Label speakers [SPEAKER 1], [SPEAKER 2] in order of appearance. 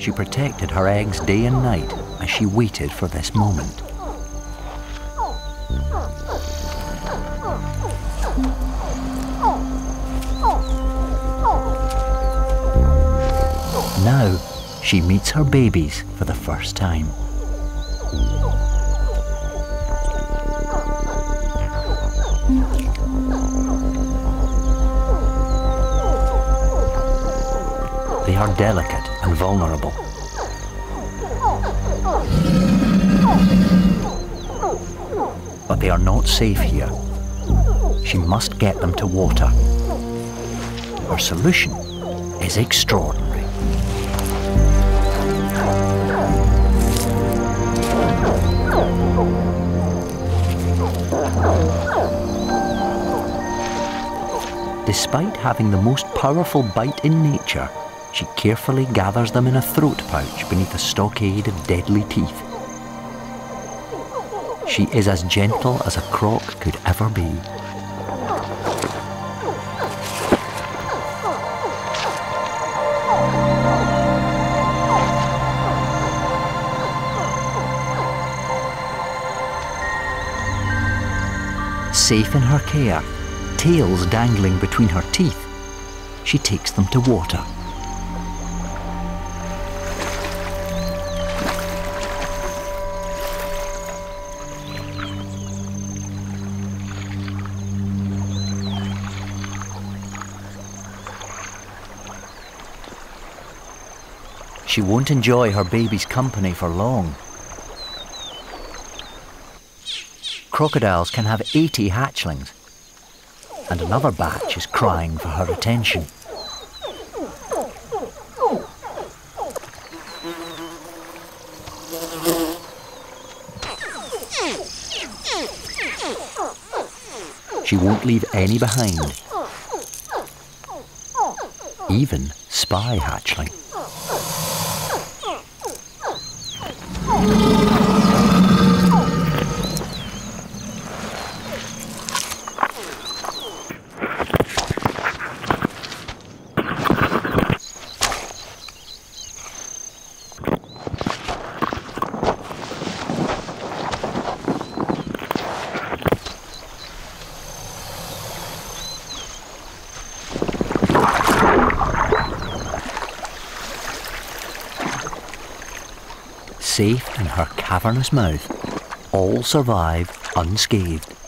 [SPEAKER 1] She protected her eggs day and night as she waited for this moment. Now, she meets her babies for the first time. They are delicate and vulnerable. But they are not safe here. She must get them to water. Her solution is extraordinary. Despite having the most powerful bite in nature, she carefully gathers them in a throat pouch beneath a stockade of deadly teeth. She is as gentle as a croc could ever be. Safe in her care, tails dangling between her teeth, she takes them to water. She won't enjoy her baby's company for long. Crocodiles can have 80 hatchlings, and another batch is crying for her attention. She won't leave any behind, even spy hatchling. Oh. Safe in her cavernous mouth, all survive unscathed.